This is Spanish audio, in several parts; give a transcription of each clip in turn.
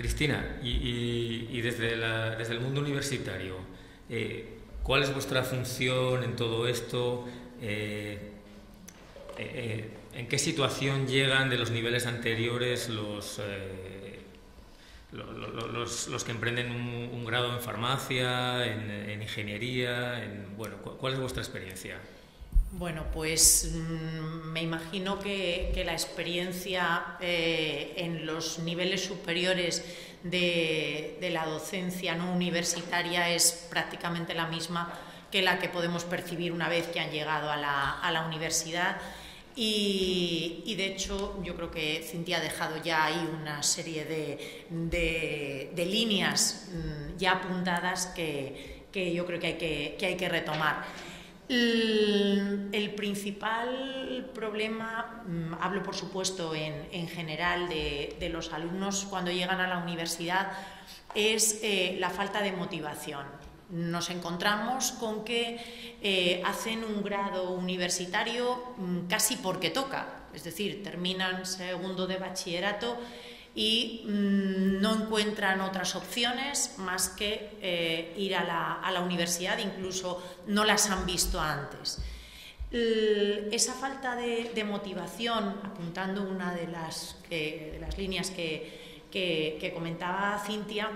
Cristina, y, desde, desde, el mundo universitario, eh, ¿cuál es vuestra función en todo esto? Eh, eh, ¿En qué situación llegan de los niveles anteriores los, los, que emprenden un, grado en farmacia, en, ingeniería? En, bueno, ¿Cuál es vuestra experiencia? Bueno, pues mm, me imagino que, la experiencia eh, en los niveles superiores de, la docencia no universitaria es prácticamente la misma que la que podemos percibir una vez que han llegado a la, universidad. Y, de hecho yo creo que Cintia ha dejado ya ahí una serie de, líneas mm, ya apuntadas que, yo creo que hay que hay que retomar. El, principal problema, mm, hablo por supuesto en, general de, los alumnos cuando llegan a la universidad, es eh, la falta de motivación. Nos encontramos con que eh, hacen un grado universitario mm, casi porque toca, es decir, terminan segundo de bachillerato y mm, no encuentran otras opciones más que eh, ir a la, universidad, incluso no las han visto antes. esa falta de, motivación, apuntando una de las, líneas que, comentaba Cintia,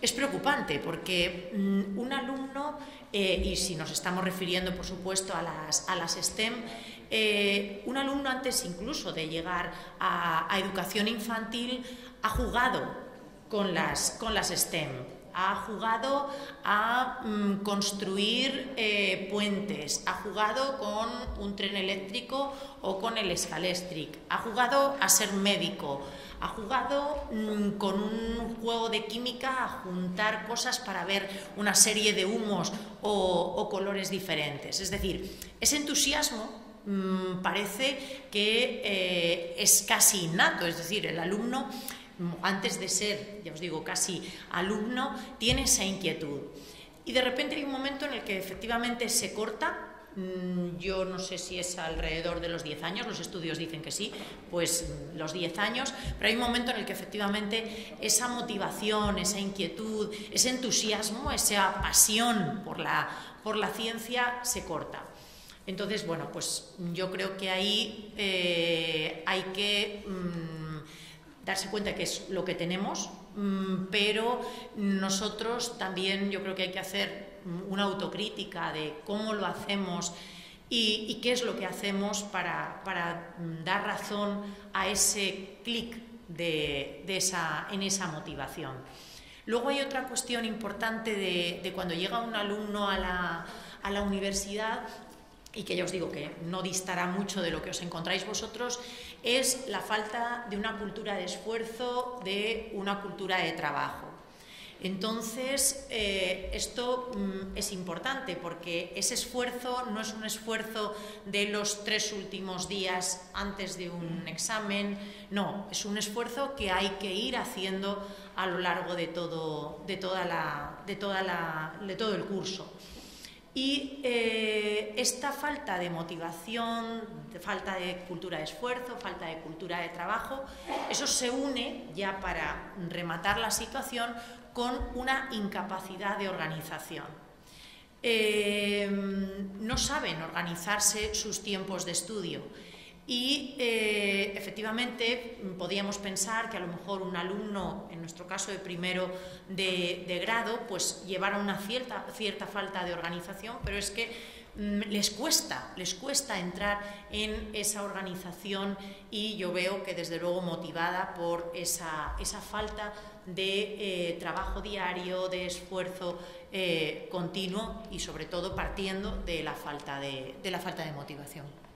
es preocupante porque mm, un alumno, eh, y si nos estamos refiriendo por supuesto a las, a las STEM, eh, un alumno antes incluso de llegar a, educación infantil ha jugado con las, con las STEM, ha jugado a mm, construir eh, puentes, ha jugado con un tren eléctrico o con el escalestric, ha jugado a ser médico, ha jugado mm, con un juego de química a juntar cosas para ver una serie de humos o colores diferentes. Es decir, ese entusiasmo Mm, parece que eh, es casi innato, es decir, el alumno, antes de ser, ya os digo, casi alumno, tiene esa inquietud. Y de repente hay un momento en el que efectivamente se corta, mm, yo no sé si es alrededor de los 10 años, los estudios dicen que sí, pues los 10 años, pero hay un momento en el que efectivamente esa motivación, esa inquietud, ese entusiasmo, esa pasión por la, por la ciencia se corta. Entonces, bueno, pues yo creo que ahí eh, hay que mm, darse cuenta que es lo que tenemos, mm, pero nosotros también yo creo que hay que hacer una autocrítica de cómo lo hacemos y, qué es lo que hacemos para, mm, dar razón a ese clic de, en esa motivación. Luego hay otra cuestión importante de, cuando llega un alumno a la universidad y que ya os digo que no distará mucho de lo que os encontráis vosotros, es la falta de una cultura de esfuerzo, de una cultura de trabajo. Entonces, eh, esto mm, es importante porque ese esfuerzo no es un esfuerzo de los tres últimos días antes de un examen, no, es un esfuerzo que hay que ir haciendo a lo largo de todo, de toda la, de todo el curso. Y eh, esta falta de motivación, falta de cultura de esfuerzo, falta de cultura de trabajo, eso se une ya para rematar la situación con una incapacidad de organización. Eh, no saben organizarse sus tiempos de estudio y eh, efectivamente podíamos pensar que a lo mejor un alumno, en nuestro caso de primero de, grado, pues llevara una cierta, cierta falta de organización, pero es que mm, les cuesta, les cuesta entrar en esa organización y yo veo que desde luego motivada por esa, esa falta de eh, trabajo diario, de esfuerzo eh, continuo y sobre todo partiendo de la falta de, de la falta de motivación.